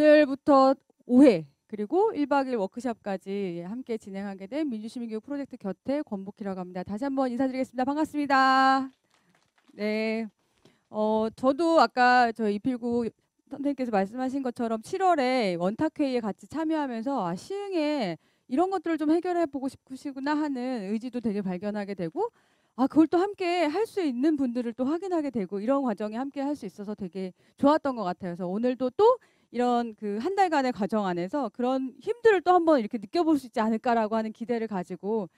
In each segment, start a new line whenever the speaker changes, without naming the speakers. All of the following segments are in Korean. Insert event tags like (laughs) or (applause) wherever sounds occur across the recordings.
오늘부터 5회 그리고 1박 2일 워크샵까지 함께 진행하게 된 민주시민교육 프로젝트 곁에 권복희라고 합니다. 다시 한번 인사드리겠습니다. 반갑습니다. 네. 어, 저도 아까 저 이필구 선생님께서 말씀하신 것처럼 7월에 원탁회의에 같이 참여하면서 아, 시흥에 이런 것들을 좀 해결해 보고 싶으시구나 하는 의지도 되게 발견하게 되고 아 그걸 또 함께 할 수 있는 분들을 또 확인하게 되고 이런 과정에 함께 할 수 있어서 되게 좋았던 것 같아요. 그래서 오늘도 또 이런 그 한 달간의 과정 안에서 그런 힘들을 또 한번 이렇게 느껴볼 수 있지 않을까라고 하는 기대를 가지고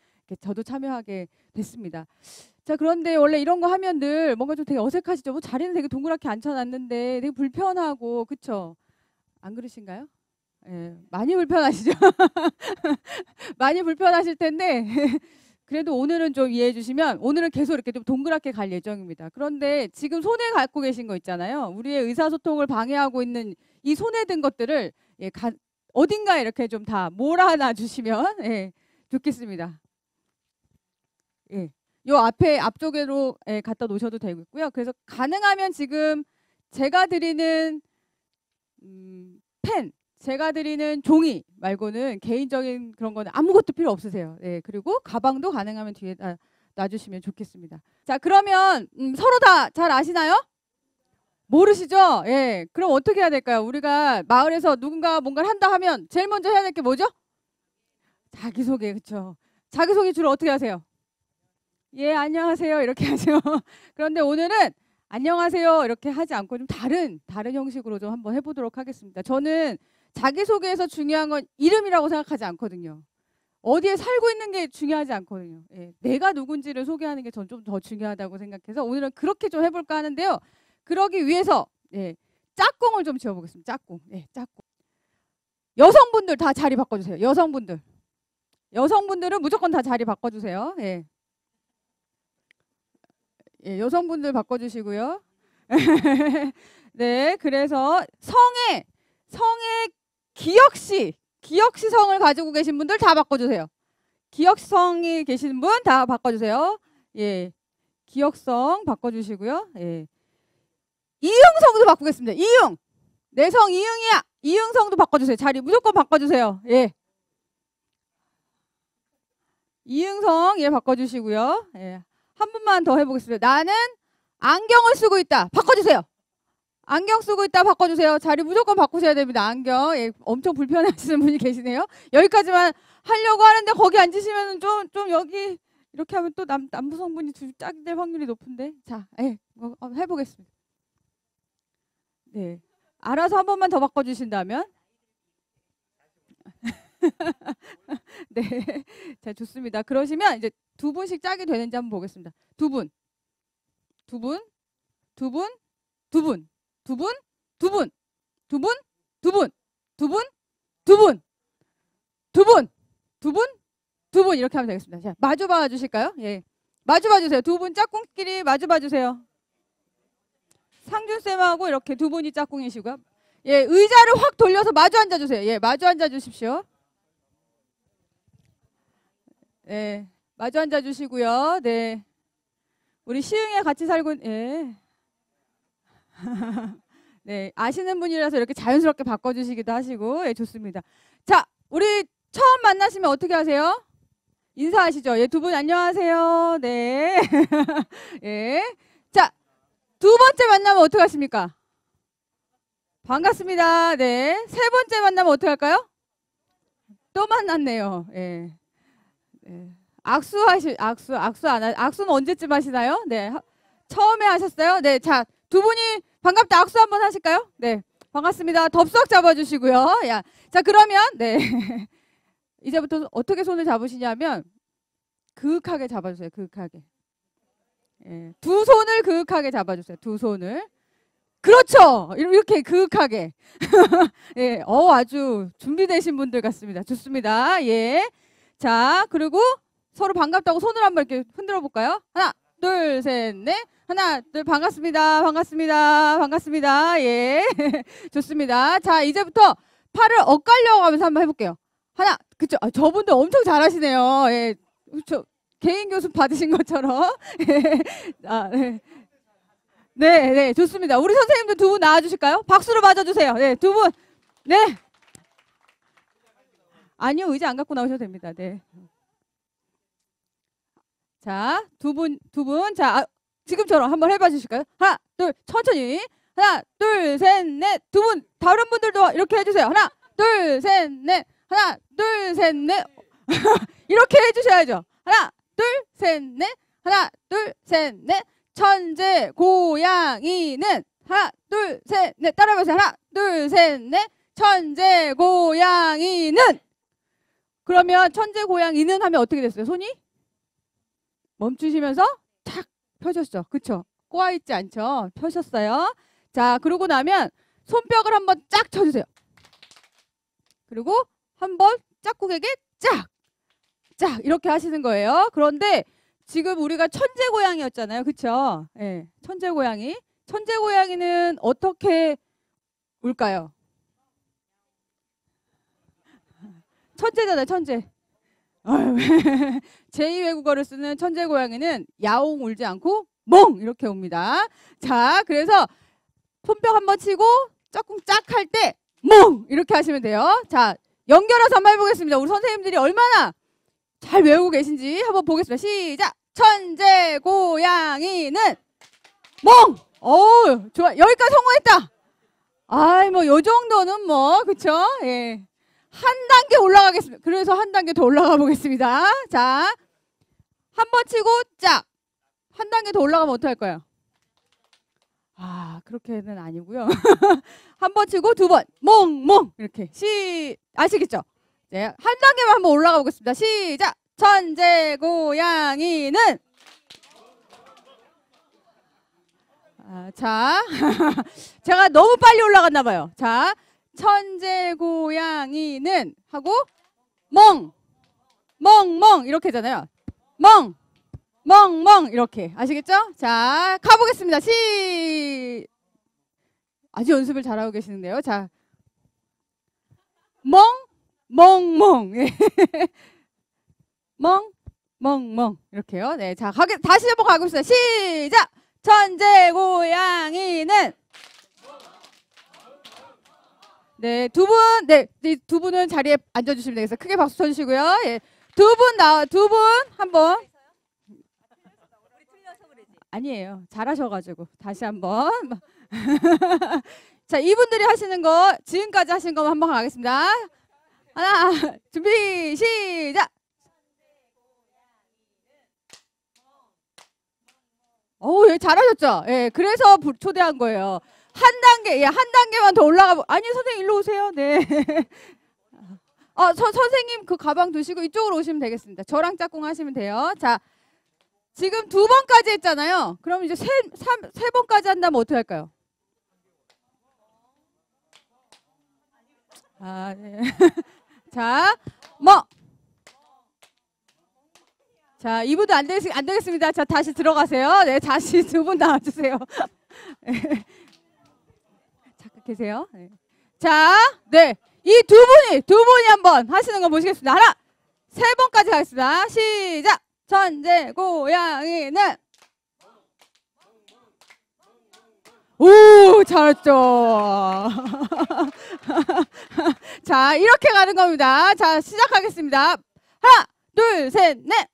저도 참여하게 됐습니다. 자 그런데 원래 이런 거 하면 늘 뭔가 좀 되게 어색하시죠? 뭐 자리는 되게 동그랗게 앉혀놨는데 되게 불편하고 그쵸? 안 그러신가요? 예, 많이 불편하시죠? (laughs) 많이 불편하실 텐데 (laughs) 그래도 오늘은 좀 이해해 주시면 오늘은 계속 이렇게 좀 동그랗게 갈 예정입니다. 그런데 지금 손에 갖고 계신 거 있잖아요. 우리의 의사소통을 방해하고 있는 이 손에 든 것들을 예, 가, 어딘가에 이렇게 좀 다 몰아놔 주시면 예, 좋겠습니다. 예. 요 앞에 앞쪽으로 예, 갖다 놓으셔도 되고요. 그래서 가능하면 지금 제가 드리는 음, 펜, 제가 드리는 종이 말고는 개인적인 그런 거는 아무것도 필요 없으세요. 예, 그리고 가방도 가능하면 뒤에 놔주시면 좋겠습니다. 자, 그러면 음, 서로 다 잘 아시나요? 모르시죠? 예. 그럼 어떻게 해야 될까요? 우리가 마을에서 누군가 뭔가를 한다 하면 제일 먼저 해야 될 게 뭐죠? 자기소개, 그렇죠. 자기소개 주로 어떻게 하세요? 예, 안녕하세요. 이렇게 (laughs) 하죠. 그런데 오늘은 안녕하세요. 이렇게 하지 않고 좀 다른 다른 형식으로 좀 한번 해보도록 하겠습니다. 저는 자기소개에서 중요한 건 이름이라고 생각하지 않거든요. 어디에 살고 있는 게 중요하지 않거든요. 예, 내가 누군지를 소개하는 게 전 좀 더 중요하다고 생각해서 오늘은 그렇게 좀 해볼까 하는데요. 그러기 위해서 예, 짝꿍을 좀 지어보겠습니다. 짝꿍. 예, 짝꿍. 여성분들 다 자리 바꿔주세요. 여성분들. 여성분들은 무조건 다 자리 바꿔주세요. 예. 예, 여성분들 바꿔주시고요. (laughs) 네, 그래서 성에 성에 기억시 기억시성을 가지고 계신 분들 다 바꿔주세요. 기억성이 계신 분 다 바꿔주세요. 예, 기억성 바꿔주시고요. 예, 이응성도 바꾸겠습니다. 이응 내 성 이응이야. 이응성도 바꿔주세요. 자리 무조건 바꿔주세요. 예. 이응성 예 바꿔주시고요. 예. 한 분만 더 해보겠습니다. 나는 안경을 쓰고 있다. 바꿔주세요. 안경 쓰고 있다 바꿔주세요. 자리 무조건 바꾸셔야 됩니다. 안경. 예, 엄청 불편해하시는 분이 계시네요. 여기까지만 하려고 하는데 거기 앉으시면 좀, 좀 여기 이렇게 하면 또 남, 남성분이 짝이 될 확률이 높은데. 자, 예, 어, 어, 해보겠습니다. 네. 알아서 한 번만 더 바꿔주신다면. 네. 자, 좋습니다. 그러시면 이제 두 분씩 짝이 되는지 한번 보겠습니다. 두 분. 두 분. 두 분. 두 분. 두 분. 두 분. 두 분. 두 분. 두 분. 두 분. 두 분. 두 분. 두 분 이렇게 하면 되겠습니다. 자, 마주 봐 주실까요? 예. 마주 봐 주세요. 두 분 짝꿍끼리 마주 봐 주세요. 상준 쌤하고 이렇게 두 분이 짝꿍이시고요. 예, 의자를 확 돌려서 마주 앉아 주세요. 예, 마주 앉아 주십시오. 예. 마주 앉아 주시고요. 네. 우리 시흥에 같이 살고 예. (laughs) 네, 아시는 분이라서 이렇게 자연스럽게 바꿔 주시기도 하시고 예, 좋습니다. 자, 우리 처음 만나시면 어떻게 하세요? 인사하시죠. 예, 두 분 안녕하세요. 네. (laughs) 예. 자, 두 번째 만나면 어떻게 하십니까? 반갑습니다. 네. 세 번째 만나면 어떻게 할까요? 또 만났네요. 예. 네. 악수 하시 악수 악수 안 하, 악수는 언제쯤 하시나요? 네. 처음에 하셨어요? 네. 자, 두 분이 반갑다 악수 한번 하실까요? 네. 반갑습니다. 덥석 잡아 주시고요. 야. 자, 그러면 네. (laughs) 이제부터 어떻게 손을 잡으시냐면 그윽하게 잡아 주세요. 그윽하게. 예. 두 손을 그윽하게 잡아 주세요. 두 손을. 그렇죠. 이렇게 그윽하게. (laughs) 예. 어, 아주 준비되신 분들 같습니다. 좋습니다. 예. 자, 그리고 서로 반갑다고 손을 한번 이렇게 흔들어 볼까요? 하나, 둘, 셋, 넷. 하나, 둘, 반갑습니다. 반갑습니다. 반갑습니다. 예. (laughs) 좋습니다. 자, 이제부터 팔을 엇갈려 가면서 한번 해볼게요. 하나, 그쵸. 아, 저분들 엄청 잘하시네요. 예. 그쵸. 개인 교습 받으신 것처럼. 예. (laughs) 아, 네. 네, 네, 좋습니다. 우리 선생님들 두 분 나와주실까요? 박수로 맞아주세요. 네, 두 분. 네. 아니요, 의자 안 갖고 나오셔도 됩니다. 네. 자, 두 분, 두 분. 자, 아, 지금처럼 한번 해봐 주실까요? 하나, 둘, 천천히. 하나, 둘, 셋, 넷. 두 분, 다른 분들도 이렇게 해주세요. 하나, 둘, 셋, 넷. 하나, 둘, 셋, 넷. (laughs) 이렇게 해주셔야죠. 하나, 둘, 셋, 넷. 하나, 둘, 셋, 넷. 천재 고양이는 하나, 둘, 셋, 넷. 따라해보세요. 하나, 둘, 셋, 넷. 천재 고양이는 그러면 천재 고양이는 하면 어떻게 됐어요? 손이 멈추시면서 탁 펴졌죠. 그쵸? 꼬아 있지 않죠? 펴셨어요. 자, 그러고 나면 손뼉을 한번 쫙 쳐주세요. 그리고 한번 짝꿍에게 짝! 짝! 이렇게 하시는 거예요. 그런데 지금 우리가 천재 고양이였잖아요. 그쵸? 예. 네, 천재 고양이. 천재 고양이는 어떻게 울까요? 천재잖아요, 천재. (laughs) 제2외국어를 쓰는 천재 고양이는 야옹 울지 않고 멍 이렇게 옵니다. 자, 그래서 손뼉 한번 치고 조금 짝 할 때 멍 이렇게 하시면 돼요. 자, 연결해서 한번 해보겠습니다. 우리 선생님들이 얼마나 잘 외우고 계신지 한번 보겠습니다. 시작. 천재 고양이는 멍. 어, 좋아. 여기까지 성공했다. 아이 뭐 요 정도는 뭐 그쵸? 예. 한 단계 올라가겠습니다. 그래서 한 단계 더 올라가 보겠습니다. 자, 한 번 치고 짝. 한 단계 더 올라가면 어떡할 까요아 그렇게는 아니고요. (laughs) 한 번 치고 두 번, 몽몽 이렇게 시 아시겠죠? 네, 한 단계만 한번 올라가 보겠습니다. 시작. 천재 고양이는 아, 자, (laughs) 제가 너무 빨리 올라갔나 봐요. 자, 천재 고양이는 하고 멍, 멍, 멍 이렇게 잖아요. 멍, 멍, 멍 이렇게 아시겠죠? 자 가보겠습니다. 시 아주 연습을 잘하고 계시는데요. 자 멍, 멍, 멍, (laughs) 멍, 멍, 멍 이렇게요. 네, 자 가게 다시 한번 가겠습니다. 시작. 천재 고양이는 네, 두 분, 네, 두 분은 자리에 앉아주시면 되겠어요. 크게 박수 쳐주시고요. 예. 두 분 나와, 두 분, 한 번. 아니에요. 잘하셔가지고. 다시 한 번. (laughs) 자, 이분들이 하시는 거, 지금까지 하신 거 한번 가겠습니다. 하나, 준비, 시작! 어우, 예, 잘하셨죠? 예, 그래서 초대한 거예요. 한 단계, 예, 한 단계만 더 올라가. 아니, 선생님 일로 오세요. 네. (laughs) 어, 서, 선생님 그 가방 두시고 이쪽으로 오시면 되겠습니다. 저랑 짝꿍 하시면 돼요. 자, 지금 두 번까지 했잖아요. 그럼 이제 세, 삼, 세 번까지 한다면 어떻게 할까요? 아, 네. (laughs) 자, 뭐. 자, 이분도 안, 되겠, 안 되겠습니다. 자, 다시 들어가세요. 네, 다시 (laughs) 두 분 나와주세요. (laughs) 계세요. 네. 자, 네. 이 두 분이, 두 분이 한번 하시는 거 보시겠습니다. 하나, 세 번까지 가겠습니다. 시작! 천재 고양이는 오, 잘했죠. (laughs) 자, 이렇게 가는 겁니다. 자, 시작하겠습니다. 하나, 둘, 셋, 넷.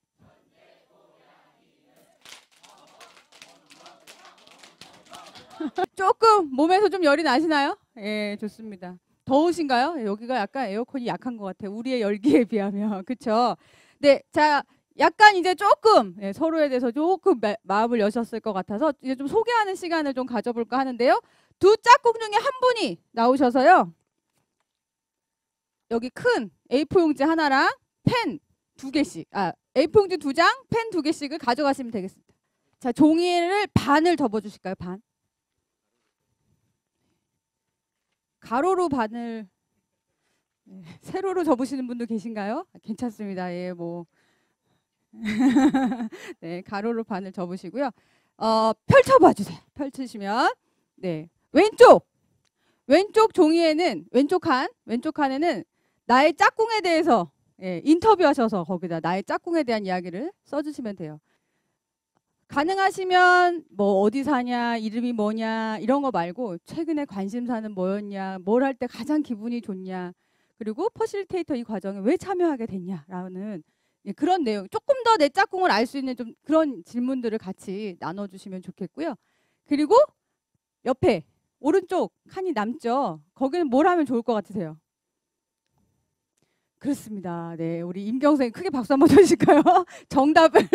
(laughs) 조금 몸에서 좀 열이 나시나요? 예, 좋습니다. 더우신가요? 여기가 약간 에어컨이 약한 것 같아요. 우리의 열기에 비하면. (laughs) 그쵸? 네, 자, 약간 이제 조금 예, 서로에 대해서 조금 마, 마음을 여셨을 것 같아서 이제 좀 소개하는 시간을 좀 가져볼까 하는데요. 두 짝꿍 중에 한 분이 나오셔서요. 여기 큰 A4 용지 하나랑 펜 두 개씩, 아, A4 용지 두 장, 펜 두 개씩을 가져가시면 되겠습니다. 자, 종이를 반을 접어주실까요? 반. 가로로 반을 네, 세로로 접으시는 분도 계신가요? 괜찮습니다. 예, 뭐. (laughs) 네, 가로로 반을 접으시고요. 어, 펼쳐봐 주세요. 펼치시면 네 왼쪽 왼쪽 종이에는 왼쪽 칸 왼쪽 칸에는 나의 짝꿍에 대해서 예, 인터뷰하셔서 거기다 나의 짝꿍에 대한 이야기를 써주시면 돼요. 가능하시면 뭐 어디 사냐, 이름이 뭐냐 이런 거 말고 최근에 관심사는 뭐였냐, 뭘 할 때 가장 기분이 좋냐, 그리고 퍼실테이터 이 과정에 왜 참여하게 됐냐라는 예, 그런 내용 조금 더 내 짝꿍을 알 수 있는 좀 그런 질문들을 같이 나눠주시면 좋겠고요. 그리고 옆에 오른쪽 칸이 남죠. 거기는 뭘 하면 좋을 것 같으세요? 그렇습니다. 네, 우리 임경생 크게 박수 한번 (laughs) 쳐주실까요? 정답을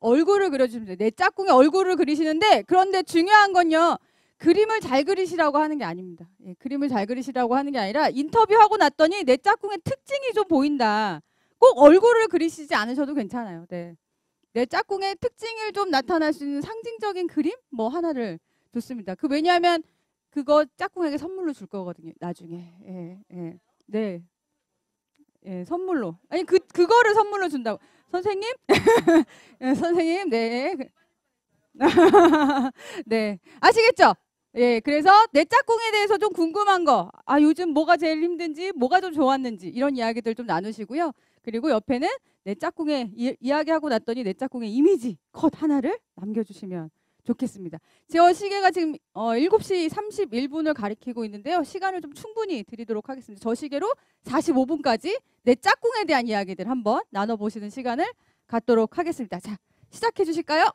얼굴을 그려주시면 돼요. 내 짝꿍의 얼굴을 그리시는데 그런데 중요한 건요. 그림을 잘 그리시라고 하는 게 아닙니다. 예, 그림을 잘 그리시라고 하는 게 아니라 인터뷰하고 났더니 내 짝꿍의 특징이 좀 보인다. 꼭 얼굴을 그리시지 않으셔도 괜찮아요. 네. 내 짝꿍의 특징을 좀 나타날 수 있는 상징적인 그림 뭐 하나를 좋습니다. 그 왜냐하면 그거 짝꿍에게 선물로 줄 거거든요. 나중에. 예, 예. 네. 예, 선물로. 아니 그 그거를 선물로 준다고. 선생님? (laughs) 예, 선생님. 네. (laughs) 네. 아시겠죠? 예, 그래서 내 짝꿍에 대해서 좀 궁금한 거, 아, 요즘 뭐가 제일 힘든지, 뭐가 좀 좋았는지, 이런 이야기들 좀 나누시고요. 그리고 옆에는 내 짝꿍의 이, 이야기하고 났더니 내 짝꿍의 이미지 컷 하나를 남겨주시면 좋겠습니다. 제 시계가 지금 어, 7시 31분을 가리키고 있는데요. 시간을 좀 충분히 드리도록 하겠습니다. 저 시계로 45분까지 내 짝꿍에 대한 이야기들 한번 나눠보시는 시간을 갖도록 하겠습니다. 자, 시작해 주실까요?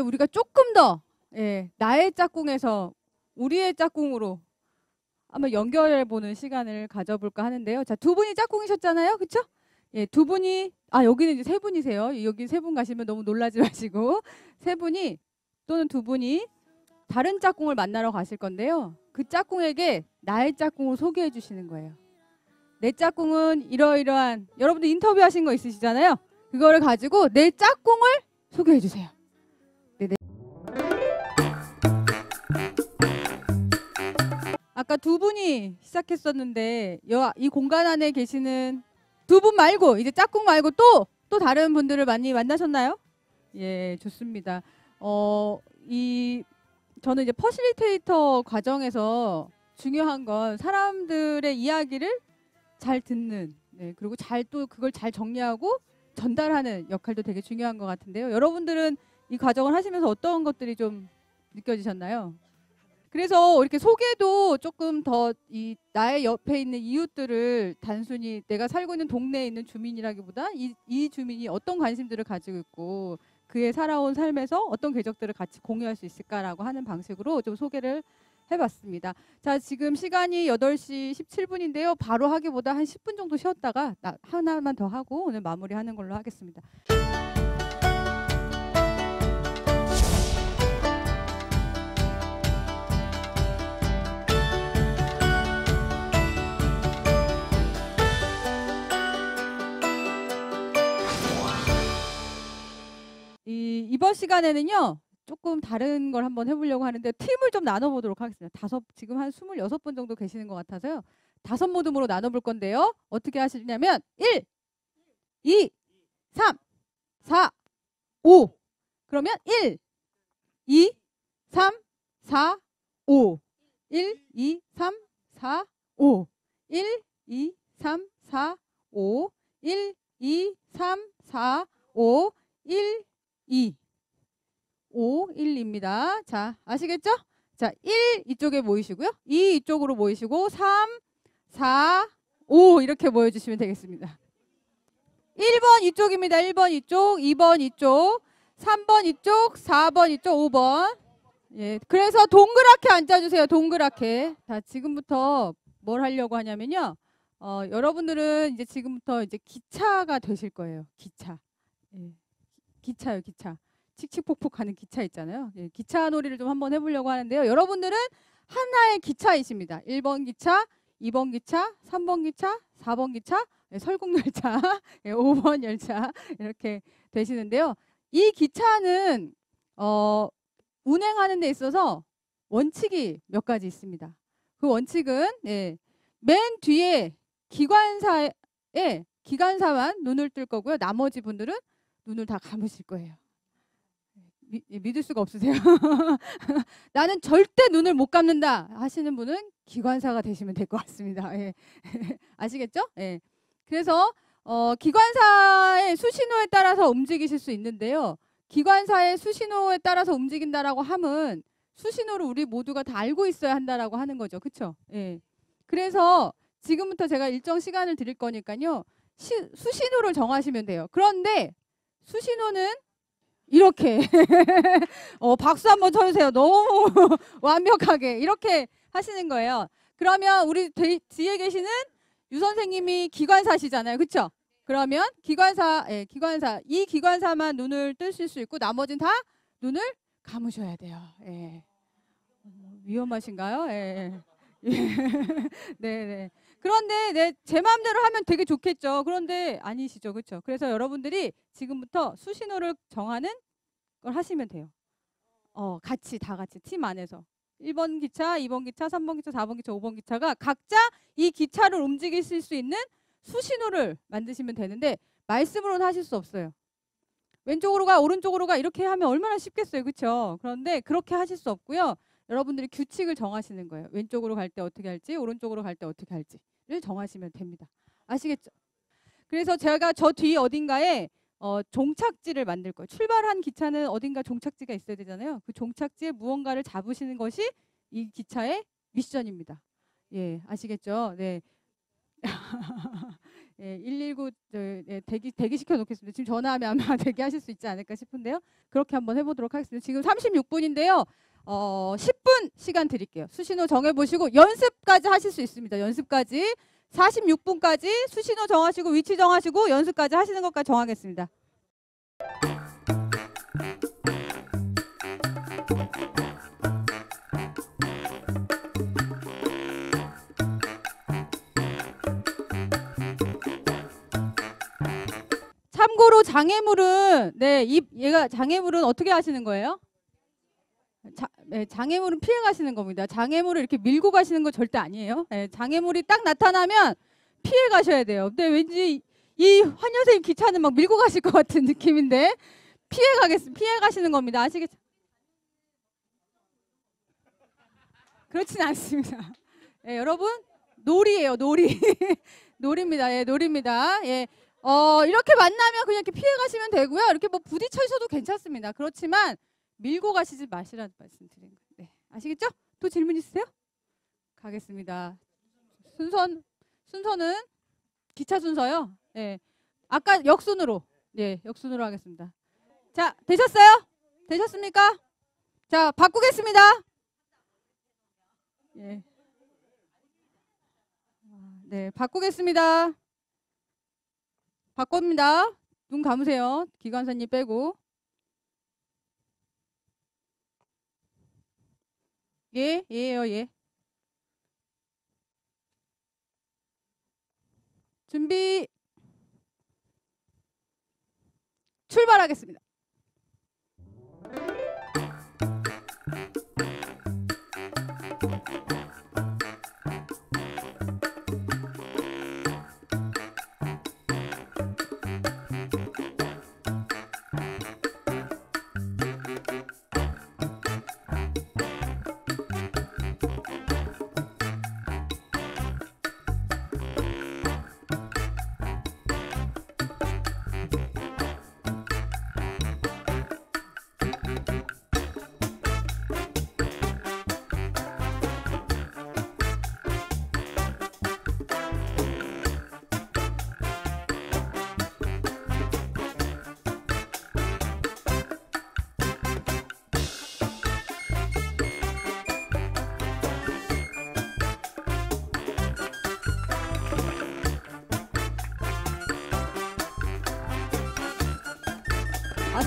이제 우리가 조금 더 예, 나의 짝꿍에서 우리의 짝꿍으로 한번 연결해 보는 시간을 가져볼까 하는데요. 자, 두 분이 짝꿍이셨잖아요. 그렇죠? 예, 두 분이 아, 여기는 이제 세 분이세요. 여기 세 분 가시면 너무 놀라지 (laughs) 마시고 세 분이 또는 두 분이 다른 짝꿍을 만나러 가실 건데요. 그 짝꿍에게 나의 짝꿍을 소개해 주시는 거예요. 내 짝꿍은 이러이러한 여러분들 인터뷰하신 거 있으시잖아요. 그거를 가지고 내 짝꿍을 소개해 주세요. 아까 두 분이 시작했었는데 여, 이 공간 안에 계시는 두 분 말고 이제 짝꿍 말고 또또 다른 분들을 많이 만나셨나요? 예, 좋습니다. 어, 이 저는 이제 퍼실리테이터 과정에서 중요한 건 사람들의 이야기를 잘 듣는 네, 그리고 잘 또 그걸 잘 정리하고 전달하는 역할도 되게 중요한 것 같은데요. 여러분들은 이 과정을 하시면서 어떤 것들이 좀 느껴지셨나요? 그래서 이렇게 소개도 조금 더 이 나의 옆에 있는 이웃들을 단순히 내가 살고 있는 동네에 있는 주민이라기보다 이, 이 주민이 어떤 관심들을 가지고 있고 그의 살아온 삶에서 어떤 궤적들을 같이 공유할 수 있을까라고 하는 방식으로 좀 소개를 해봤습니다. 자, 지금 시간이 8시 17분인데요. 바로 하기보다 한 10분 정도 쉬었다가 하나만 더 하고 오늘 마무리하는 걸로 하겠습니다. 이 이번 시간에는요. 조금 다른 걸 한번 해보려고 하는데 팀을 좀 나눠보도록 하겠습니다. 다섯 지금 한 스물여섯 분 정도 계시는 것 같아서요. 다섯 모듬으로 나눠볼 건데요. 어떻게 하시냐면 1, 2, 3, 4, 5 그러면 1, 2, 3, 4, 5 1, 2, 3, 4, 5 1, 2, 3, 4, 5 1, 2, 3, 4, 5 1, 2 5 1입니다. 자, 아시겠죠? 자, 1 이쪽에 모이시고요. 2 이쪽으로 모이시고 3 4 5 이렇게 모여 주시면 되겠습니다. 1번 이쪽입니다. 1번 이쪽, 2번 이쪽, 3번 이쪽, 4번 이쪽, 5번. 예. 그래서 동그랗게 앉아 주세요. 동그랗게. 자, 지금부터 뭘 하려고 하냐면요. 어, 여러분들은 이제 지금부터 이제 기차가 되실 거예요. 기차. 예. 기차요, 기차. 칙칙폭폭 하는 기차 있잖아요. 예, 기차 놀이를 좀 한번 해보려고 하는데요. 여러분들은 하나의 기차이십니다. 1번 기차, 2번 기차, 3번 기차, 4번 기차, 예, 설국열차, (laughs) 예, 5번 열차 이렇게 되시는데요. 이 기차는 어, 운행하는 데 있어서 원칙이 몇 가지 있습니다. 그 원칙은 예, 맨 뒤에 기관사에 기관사만 눈을 뜰 거고요. 나머지 분들은 눈을 다 감으실 거예요. 미, 예, 믿을 수가 없으세요? (laughs) 나는 절대 눈을 못 감는다 하시는 분은 기관사가 되시면 될 것 같습니다. 예. (laughs) 아시겠죠? 예. 그래서 어, 기관사의 수신호에 따라서 움직이실 수 있는데요. 기관사의 수신호에 따라서 움직인다라고 함은 수신호를 우리 모두가 다 알고 있어야 한다라고 하는 거죠. 그렇죠? 예. 그래서 지금부터 제가 일정 시간을 드릴 거니까요. 시, 수신호를 정하시면 돼요. 그런데 수신호는 이렇게 (laughs) 어, 박수 한번 쳐주세요. 너무 (laughs) 완벽하게 이렇게 하시는 거예요. 그러면 우리 뒤에 계시는 유 선생님이 기관사시잖아요. 그렇죠? 그러면 기관사, 예, 기관사 이 기관사만 눈을 뜨실 수 있고 나머지는 다 눈을 감으셔야 돼요. 예. 위험하신가요? 예. 예. (laughs) 네, 네. 그런데 네, 제 마음대로 하면 되게 좋겠죠. 그런데 아니시죠. 그렇죠? 그래서 여러분들이 지금부터 수신호를 정하는 걸 하시면 돼요. 어, 같이 다 같이 팀 안에서 1번 기차, 2번 기차, 3번 기차, 4번 기차, 5번 기차가 각자 이 기차를 움직이실 수 있는 수신호를 만드시면 되는데 말씀으로는 하실 수 없어요. 왼쪽으로 가 오른쪽으로 가 이렇게 하면 얼마나 쉽겠어요. 그렇죠? 그런데 그렇게 하실 수 없고요. 여러분들이 규칙을 정하시는 거예요. 왼쪽으로 갈 때 어떻게 할지, 오른쪽으로 갈 때 어떻게 할지를 정하시면 됩니다. 아시겠죠? 그래서 제가 저 뒤 어딘가에 어, 종착지를 만들 거예요. 출발한 기차는 어딘가 종착지가 있어야 되잖아요. 그 종착지에 무언가를 잡으시는 것이 이 기차의 미션입니다. 예, 아시겠죠? 네. (laughs) 예, 119 저, 예, 대기 대기 시켜 놓겠습니다. 지금 전화하면 아마 (laughs) 대기하실 수 있지 않을까 싶은데요. 그렇게 한번 해보도록 하겠습니다. 지금 36분인데요. 어, 10분 시간 드릴게요. 수신호 정해 보시고 연습까지 하실 수 있습니다. 연습까지 46분까지 수신호 정하시고 위치 정하시고 연습까지 하시는 것까지 정하겠습니다. 참고로 장애물은 네, 이 얘가 장애물은 어떻게 하시는 거예요? 자, 네, 장애물은 피해 가시는 겁니다. 장애물을 이렇게 밀고 가시는 거 절대 아니에요. 네, 장애물이 딱 나타나면 피해 가셔야 돼요. 근데 왠지 이 환여생 기차는 막 밀고 가실 것 같은 느낌인데 피해 가겠 피해 가시는 겁니다. 아시겠죠? 그렇진 않습니다. 예, 여러분 놀이에요, 놀이. (laughs) 놀입니다. 예, 놀입니다. 예. 어, 이렇게 만나면 그냥 이렇게 피해 가시면 되고요. 이렇게 뭐 부딪혀셔도 괜찮습니다. 그렇지만 밀고 가시지 마시라는 말씀 드린 거예요. 네. 아시겠죠? 또 질문 있으세요? 가겠습니다. 순선 순서는 기차 순서요. 네. 아까 역순으로. 네, 역순으로 하겠습니다. 자, 되셨어요? 되셨습니까? 자, 바꾸겠습니다. 예. 네, 바꾸겠습니다. 바꿉니다. 눈 감으세요. 기관사님 빼고. 예, 예요, 예. 준비. 출발하겠습니다.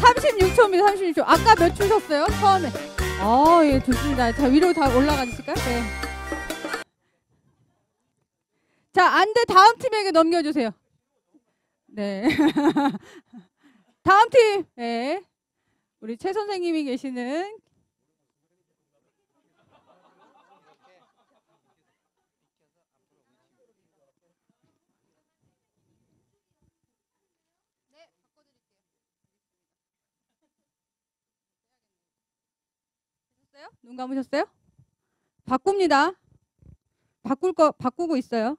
36초입니다. 36초. 아까 몇 주셨어요? 처음에. 어, 예, 좋습니다. 자, 위로 다 올라가 주실까요? 네. 자, 안 돼 다음 팀에게 넘겨주세요. 네. (laughs) 다음 팀. 네. 우리 최 선생님이 계시는 눈 감으셨어요? 바꿉니다. 바꿀 거 바꾸고 있어요.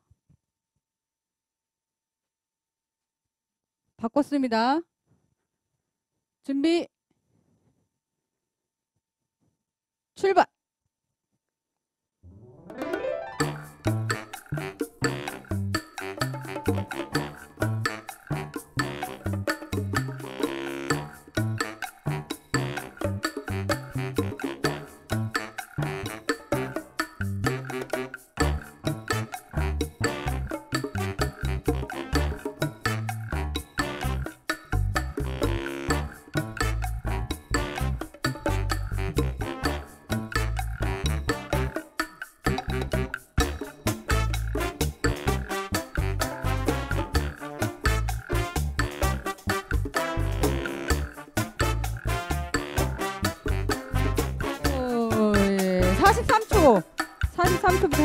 바꿨습니다. 준비. 출발.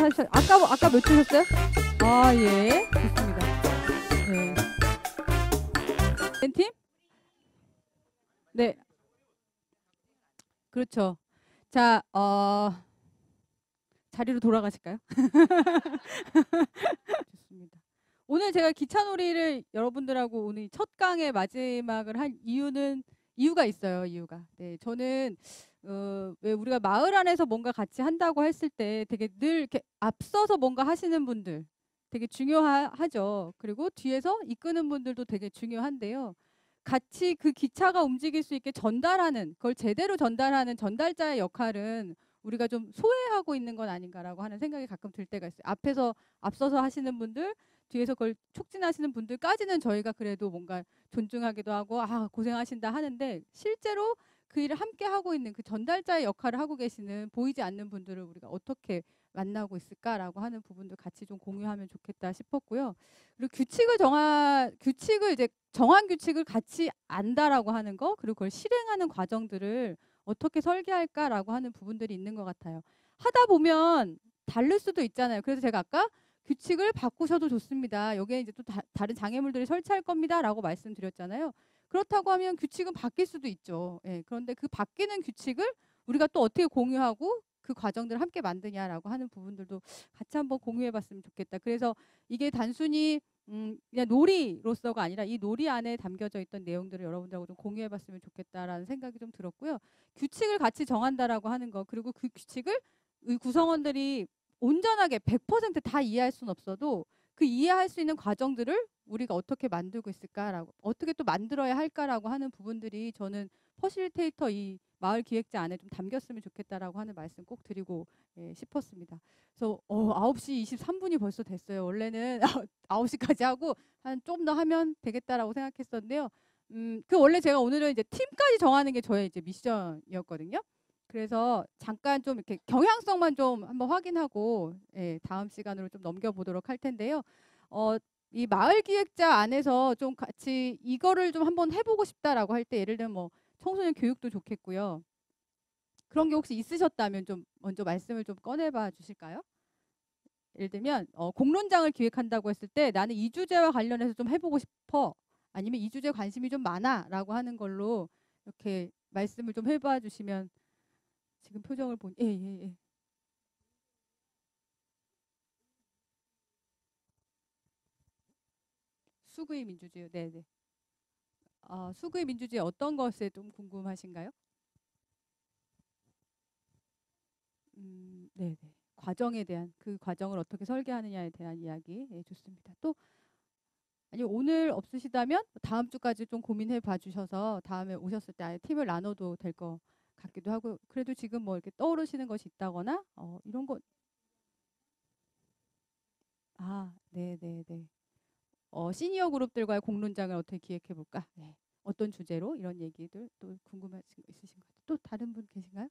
43초부터 44. 아까 아까 몇 초셨어요? 아, 예. 좋습니다. 네. 왼팀? 네. 그렇죠. 자, 어 자리로 돌아가실까요? (laughs) 좋습니다. 오늘 제가 기차놀이를 여러분들하고 오늘 첫 강의 마지막을 한 이유는 이유가 있어요. 이유가. 네, 저는 어, 왜 우리가 마을 안에서 뭔가 같이 한다고 했을 때 되게 늘 이렇게 앞서서 뭔가 하시는 분들 되게 중요하죠. 그리고 뒤에서 이끄는 분들도 되게 중요한데요. 같이 그 기차가 움직일 수 있게 전달하는 그걸 제대로 전달하는 전달자의 역할은 우리가 좀 소외하고 있는 건 아닌가라고 하는 생각이 가끔 들 때가 있어요. 앞에서 앞서서 하시는 분들, 뒤에서 그걸 촉진하시는 분들까지는 저희가 그래도 뭔가 존중하기도 하고 아 고생하신다 하는데 실제로 그 일을 함께 하고 있는 그 전달자의 역할을 하고 계시는 보이지 않는 분들을 우리가 어떻게 만나고 있을까라고 하는 부분도 같이 좀 공유하면 좋겠다 싶었고요. 그리고 규칙을 정한 규칙을 이제 정한 규칙을 같이 안다라고 하는 거 그리고 그걸 실행하는 과정들을 어떻게 설계할까라고 하는 부분들이 있는 것 같아요. 하다 보면 다를 수도 있잖아요. 그래서 제가 아까 규칙을 바꾸셔도 좋습니다. 여기에 이제 또 다, 다른 장애물들이 설치할 겁니다라고 말씀드렸잖아요. 그렇다고 하면 규칙은 바뀔 수도 있죠. 예, 그런데 그 바뀌는 규칙을 우리가 또 어떻게 공유하고 그 과정들을 함께 만드냐라고 하는 부분들도 같이 한번 공유해 봤으면 좋겠다. 그래서 이게 단순히 음, 그냥 놀이로서가 아니라 이 놀이 안에 담겨져 있던 내용들을 여러분들하고 좀 공유해 봤으면 좋겠다라는 생각이 좀 들었고요. 규칙을 같이 정한다라고 하는 거 그리고 그 규칙을 이 구성원들이 온전하게 100%다 이해할 수는 없어도 그 이해할 수 있는 과정들을 우리가 어떻게 만들고 있을까라고 어떻게 또 만들어야 할까라고 하는 부분들이 저는 퍼실테이터 이 마을 기획자 안에 좀 담겼으면 좋겠다라고 하는 말씀 꼭 드리고 예, 싶었습니다. 그래서 어, 9시 23분이 벌써 됐어요. 원래는 (laughs) 9시까지 하고 한 좀 더 하면 되겠다라고 생각했었는데요. 음, 그 원래 제가 오늘은 이제 팀까지 정하는 게 저의 이제 미션이었거든요. 그래서 잠깐 좀 이렇게 경향성만 좀 한번 확인하고 예, 다음 시간으로 좀 넘겨보도록 할 텐데요. 어, 이 마을 기획자 안에서 좀 같이 이거를 좀 한번 해보고 싶다라고 할 때 예를 들면 뭐 청소년 교육도 좋겠고요. 그런 게 혹시 있으셨다면 좀 먼저 말씀을 좀 꺼내봐 주실까요? 예를 들면 어, 공론장을 기획한다고 했을 때 나는 이 주제와 관련해서 좀 해보고 싶어 아니면 이 주제 관심이 좀 많아라고 하는 걸로 이렇게 말씀을 좀 해봐 주시면 지금 표정을 보니 예, 예, 예. 수구의 민주주의, 네, 네. 어, 수구의 민주주의 어떤 것에 좀 궁금하신가요? 음, 네, 네. 과정에 대한 그 과정을 어떻게 설계하느냐에 대한 이야기, 예, 좋습니다. 또 아니 오늘 없으시다면 다음 주까지 좀 고민해 봐 주셔서 다음에 오셨을 때 아예 팀을 나눠도 될 것 같기도 하고 그래도 지금 뭐 이렇게 떠오르시는 것이 있다거나 어, 이런 거 아, 네, 네, 네. 어, 시니어 그룹들과의 공론장을 어떻게 기획해 볼까? 네. 어떤 주제로 이런 얘기들 또 궁금하신 거 있으신가요? 또 다른 분 계신가요?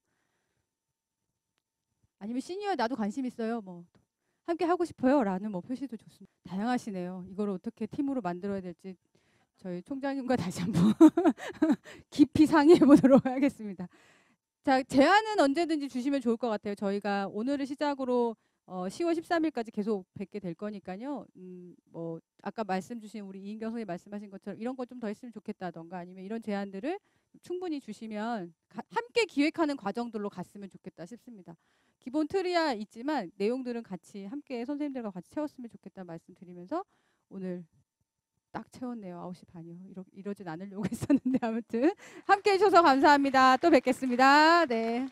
아니면 시니어 나도 관심 있어요. 뭐 함께 하고 싶어요라는 뭐 표시도 좋습니다. 다양하시네요. 이걸 어떻게 팀으로 만들어야 될지 저희 총장님과 (laughs) 다시 한번 깊이 상의해 보도록 하겠습니다. 자, 제안은 언제든지 주시면 좋을 것 같아요. 저희가 오늘을 시작으로 어, 10월 13일까지 계속 뵙게 될 거니까요. 음, 뭐 아까 말씀 주신 우리 이인경 선생님 말씀하신 것처럼 이런 거 좀 더 했으면 좋겠다던가 아니면 이런 제안들을 충분히 주시면 가- 함께 기획하는 과정들로 갔으면 좋겠다 싶습니다. 기본 틀이야 있지만 내용들은 같이 함께 선생님들과 같이 채웠으면 좋겠다 말씀드리면서 오늘 딱 채웠네요. 9시 반이요. 이러, 이러진 않으려고 (laughs) 했었는데 아무튼 함께 해주셔서 감사합니다. 또 뵙겠습니다. 네.